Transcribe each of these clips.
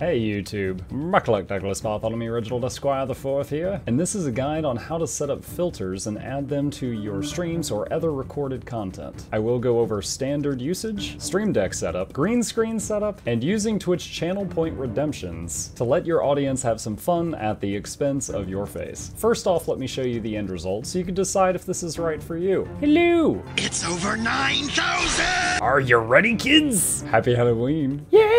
Hey YouTube, Mukluk Douglas Bartholomew Reginald Esquire the Fourth here, and this is a guide on how to set up filters and add them to your streams or other recorded content. I will go over standard usage, Stream Deck setup, green screen setup, and using Twitch channel point redemptions to let your audience have some fun at the expense of your face. First off, let me show you the end result so you can decide if this is right for you. Hello! It's over 9,000! Are you ready, kids? Happy Halloween. Yeah!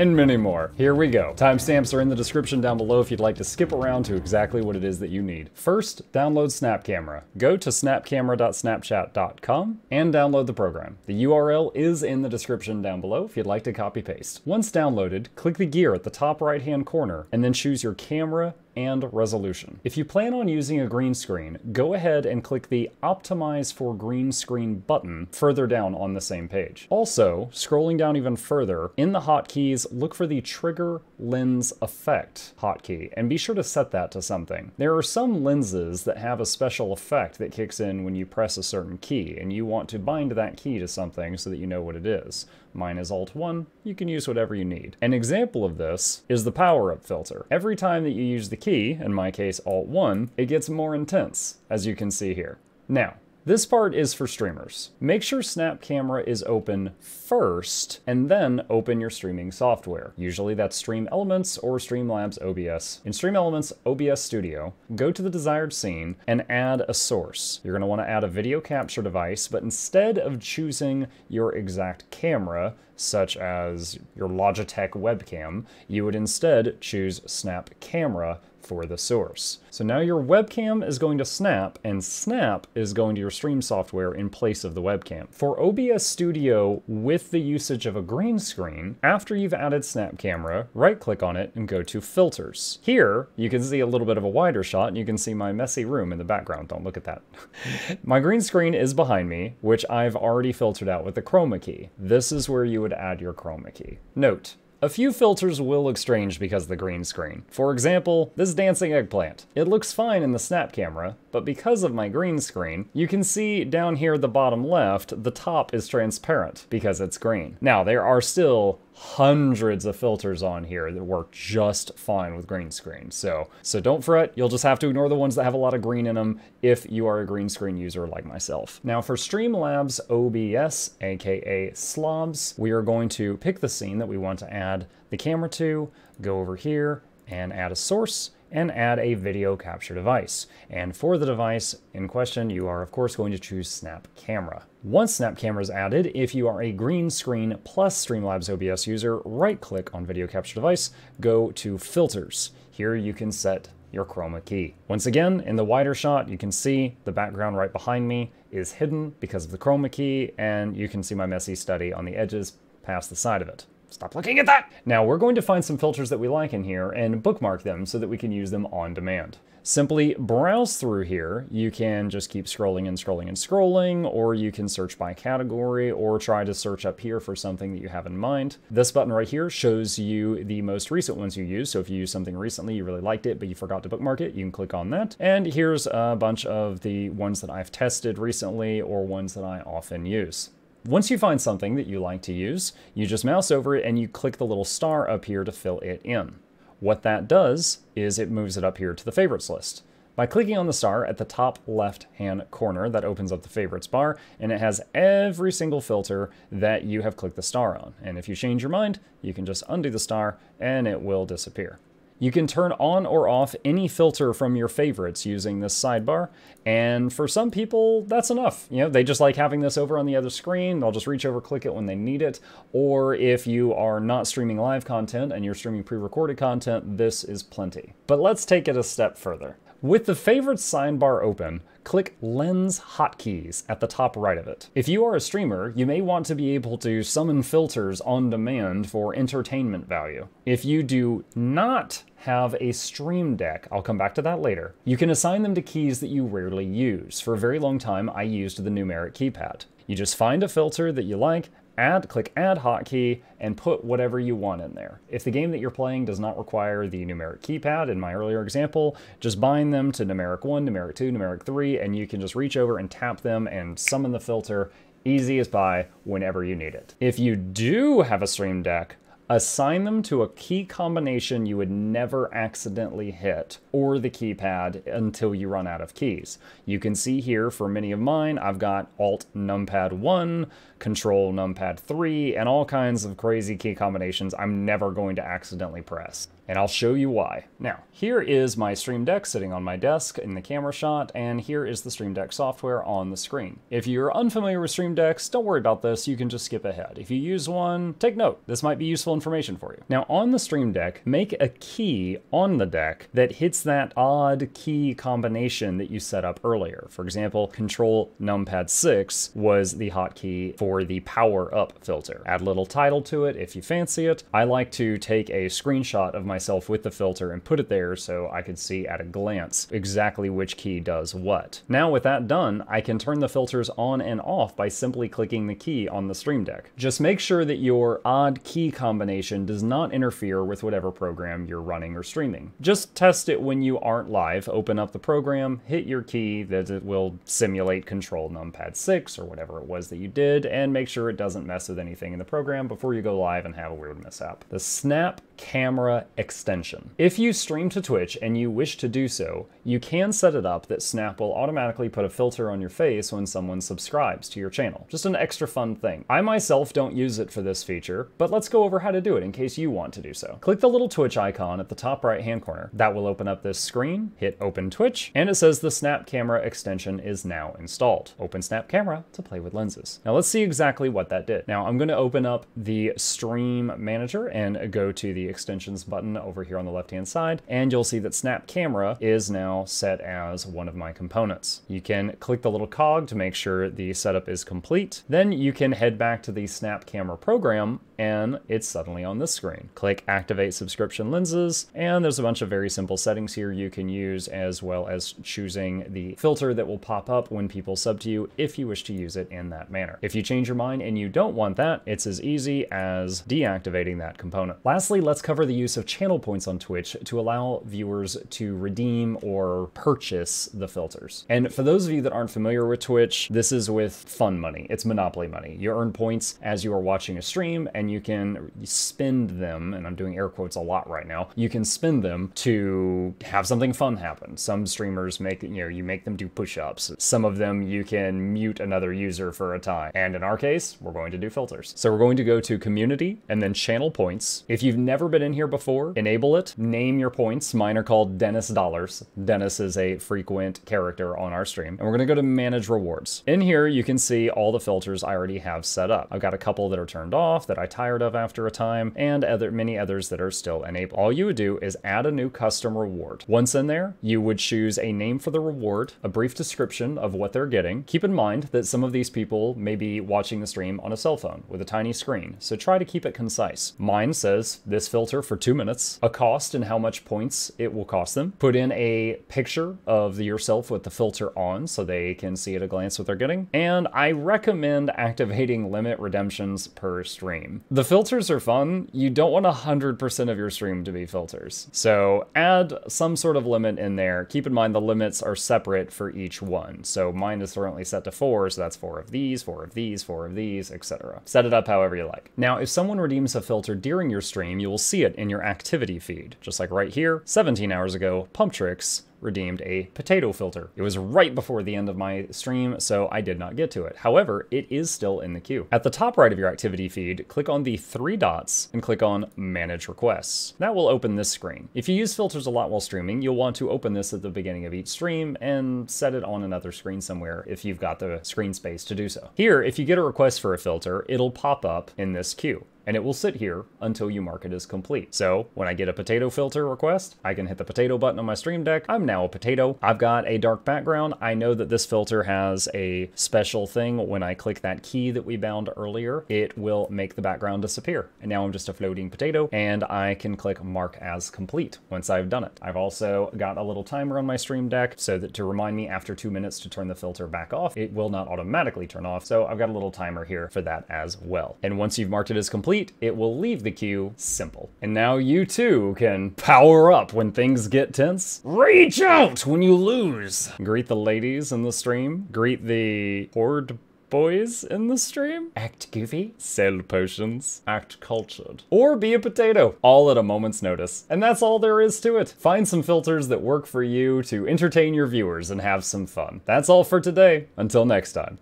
And many more. Here we go. Timestamps are in the description down below if you'd like to skip around to exactly what it is that you need. First, download Snap Camera. Go to snapcamera.snapchat.com and download the program. The URL is in the description down below if you'd like to copy paste. Once downloaded, click the gear at the top right hand corner and then choose your camera and resolution. If you plan on using a green screen, go ahead and click the Optimize for Green Screen button further down on the same page. Also, scrolling down even further, in the hotkeys, look for the Trigger Lens Effect hotkey, and be sure to set that to something. There are some lenses that have a special effect that kicks in when you press a certain key, and you want to bind that key to something so that you know what it is. Mine is Alt 1, you can use whatever you need. An example of this is the power up filter. Every time that you use the key, in my case Alt 1, it gets more intense, as you can see here. Now, this part is for streamers. Make sure Snap Camera is open first, and then open your streaming software. Usually that's Stream Elements or Streamlabs OBS. In Stream Elements OBS Studio, go to the desired scene and add a source. You're gonna wanna add a video capture device, but instead of choosing your exact camera, such as your Logitech webcam, you would instead choose Snap Camera for the source. So now your webcam is going to snap and snap is going to your stream software in place of the webcam. For OBS Studio with the usage of a green screen, after you've added snap camera, right click on it and go to filters. Here you can see a little bit of a wider shot and you can see my messy room in the background. Don't look at that. my green screen is behind me, which I've already filtered out with the chroma key. This is where you would add your chroma key. Note, a few filters will look strange because of the green screen. For example, this dancing eggplant. It looks fine in the snap camera, but because of my green screen, you can see down here at the bottom left, the top is transparent because it's green. Now, there are still hundreds of filters on here that work just fine with green screen. So, so don't fret, you'll just have to ignore the ones that have a lot of green in them if you are a green screen user like myself. Now for Streamlabs OBS, aka Slobs, we are going to pick the scene that we want to add the camera to, go over here and add a source, and add a video capture device. And for the device in question, you are of course going to choose Snap Camera. Once Snap Camera is added, if you are a green screen plus Streamlabs OBS user, right click on Video Capture Device, go to Filters. Here you can set your chroma key. Once again, in the wider shot, you can see the background right behind me is hidden because of the chroma key, and you can see my messy study on the edges past the side of it. Stop looking at that! Now we're going to find some filters that we like in here and bookmark them so that we can use them on demand. Simply browse through here. You can just keep scrolling and scrolling and scrolling, or you can search by category, or try to search up here for something that you have in mind. This button right here shows you the most recent ones you use. So if you use something recently, you really liked it, but you forgot to bookmark it, you can click on that. And here's a bunch of the ones that I've tested recently or ones that I often use. Once you find something that you like to use, you just mouse over it and you click the little star up here to fill it in. What that does is it moves it up here to the favorites list. By clicking on the star at the top left hand corner, that opens up the favorites bar, and it has every single filter that you have clicked the star on. And if you change your mind, you can just undo the star and it will disappear. You can turn on or off any filter from your favorites using this sidebar, and for some people, that's enough. You know, they just like having this over on the other screen, they'll just reach over, click it when they need it, or if you are not streaming live content and you're streaming pre-recorded content, this is plenty. But let's take it a step further. With the favorites sidebar open, click Lens Hotkeys at the top right of it. If you are a streamer, you may want to be able to summon filters on demand for entertainment value. If you do not have a Stream Deck, I'll come back to that later, you can assign them to keys that you rarely use. For a very long time, I used the numeric keypad. You just find a filter that you like, add, click add hotkey, and put whatever you want in there. If the game that you're playing does not require the numeric keypad, in my earlier example, just bind them to numeric 1, numeric 2, numeric 3, and you can just reach over and tap them and summon the filter easy as pie whenever you need it. If you do have a Stream Deck, assign them to a key combination you would never accidentally hit, or the keypad until you run out of keys. You can see here for many of mine, I've got Alt Numpad 1, Control Numpad 3, and all kinds of crazy key combinations I'm never going to accidentally press and I'll show you why. Now, here is my Stream Deck sitting on my desk in the camera shot, and here is the Stream Deck software on the screen. If you're unfamiliar with Stream Decks, don't worry about this, you can just skip ahead. If you use one, take note, this might be useful information for you. Now, on the Stream Deck, make a key on the deck that hits that odd key combination that you set up earlier. For example, Control Numpad 6 was the hotkey for the power up filter. Add a little title to it if you fancy it. I like to take a screenshot of my myself with the filter and put it there so I could see at a glance exactly which key does what. Now with that done, I can turn the filters on and off by simply clicking the key on the Stream Deck. Just make sure that your odd key combination does not interfere with whatever program you're running or streaming. Just test it when you aren't live, open up the program, hit your key that it will simulate control numpad 6 or whatever it was that you did, and make sure it doesn't mess with anything in the program before you go live and have a weird mishap. The Snap Camera extension. If you stream to Twitch and you wish to do so, you can set it up that Snap will automatically put a filter on your face when someone subscribes to your channel. Just an extra fun thing. I myself don't use it for this feature, but let's go over how to do it in case you want to do so. Click the little Twitch icon at the top right hand corner. That will open up this screen, hit open Twitch, and it says the Snap Camera extension is now installed. Open Snap Camera to play with lenses. Now let's see exactly what that did. Now I'm going to open up the Stream Manager and go to the extensions button over here on the left hand side, and you'll see that Snap Camera is now set as one of my components. You can click the little cog to make sure the setup is complete. Then you can head back to the Snap Camera program and it's suddenly on this screen. Click Activate Subscription Lenses, and there's a bunch of very simple settings here you can use, as well as choosing the filter that will pop up when people sub to you if you wish to use it in that manner. If you change your mind and you don't want that, it's as easy as deactivating that component. Lastly, let's cover the use of channel points on Twitch to allow viewers to redeem or purchase the filters. And for those of you that aren't familiar with Twitch, this is with fun money. It's Monopoly money. You earn points as you are watching a stream, and you can spend them, and I'm doing air quotes a lot right now, you can spend them to have something fun happen. Some streamers make, you know, you make them do push-ups. Some of them you can mute another user for a time. And in our case, we're going to do filters. So we're going to go to community and then channel points. If you've never been in here before, enable it, name your points. Mine are called Dennis Dollars. Dennis is a frequent character on our stream. And we're gonna go to manage rewards. In here, you can see all the filters I already have set up. I've got a couple that are turned off that I tired of after a time, and other many others that are still enabled. All you would do is add a new custom reward. Once in there, you would choose a name for the reward, a brief description of what they're getting. Keep in mind that some of these people may be watching the stream on a cell phone with a tiny screen, so try to keep it concise. Mine says this filter for two minutes, a cost and how much points it will cost them. Put in a picture of yourself with the filter on so they can see at a glance what they're getting. And I recommend activating limit redemptions per stream. The filters are fun. You don't want 100% of your stream to be filters. So add some sort of limit in there. Keep in mind the limits are separate for each one. So mine is currently set to four, so that's four of these, four of these, four of these, etc. Set it up however you like. Now, if someone redeems a filter during your stream, you will see it in your activity feed. Just like right here, 17 hours ago, Pumptrix redeemed a potato filter. It was right before the end of my stream, so I did not get to it. However, it is still in the queue. At the top right of your activity feed, click on the three dots and click on Manage Requests. That will open this screen. If you use filters a lot while streaming, you'll want to open this at the beginning of each stream and set it on another screen somewhere if you've got the screen space to do so. Here, if you get a request for a filter, it'll pop up in this queue and it will sit here until you mark it as complete. So when I get a potato filter request, I can hit the potato button on my stream deck. I'm now a potato. I've got a dark background. I know that this filter has a special thing. When I click that key that we bound earlier, it will make the background disappear. And now I'm just a floating potato and I can click mark as complete once I've done it. I've also got a little timer on my stream deck so that to remind me after two minutes to turn the filter back off, it will not automatically turn off. So I've got a little timer here for that as well. And once you've marked it as complete, it will leave the queue simple. And now you too can power up when things get tense. Reach out when you lose. Greet the ladies in the stream. Greet the horde boys in the stream. Act goofy, sell potions, act cultured, or be a potato, all at a moment's notice. And that's all there is to it. Find some filters that work for you to entertain your viewers and have some fun. That's all for today. Until next time.